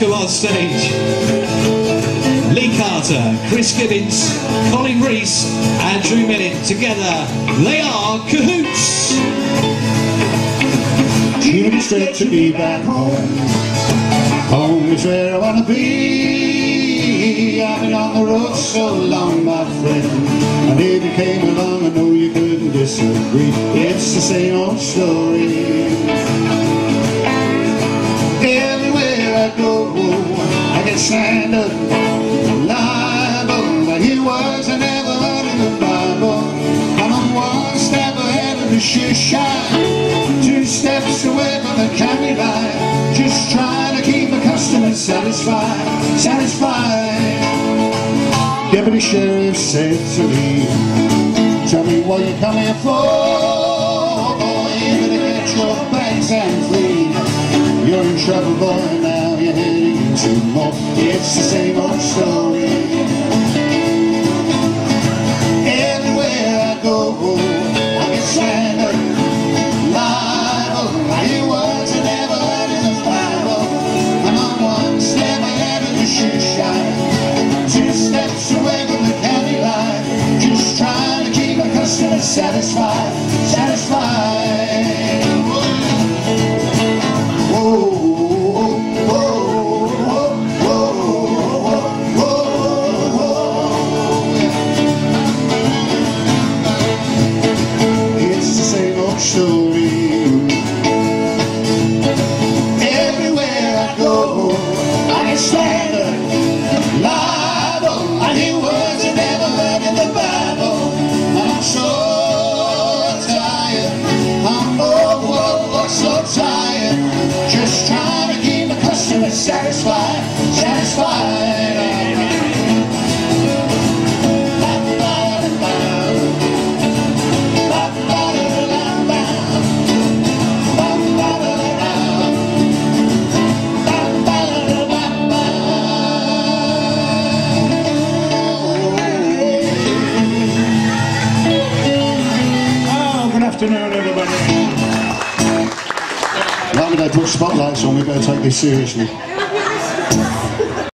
to our stage. Lee Carter, Chris Gibbons, Colin Reece, Andrew Millin. Together, they are Cahoots. Straight to be back home. Home is where I wanna be. I've been on the road so long, my friend. And if you came along, I know you couldn't disagree. It's the same old story. I get stand up, liable. But he was never heard in the Bible. I'm one step ahead of the shoe shine, two steps away from the county line. Just trying to keep the customers satisfied, satisfied. Deputy Sheriff said to me, Tell me what you come here for. Boy, you better get your bags and. You're in trouble, boy, now you're heading It's the same old story. I go, I get. I hear words I never in the Bible. I'm on one step ahead of the shoe shine, two steps away from the county line. Just trying to keep customers satisfied, satisfied. Everywhere I go, I. I hear words never in the Bible. I'm so tired. I'm oh, oh, oh. Just trying to keep the customers satisfied. Afternoon, everybody. Now that they put spotlights on, we better take this seriously.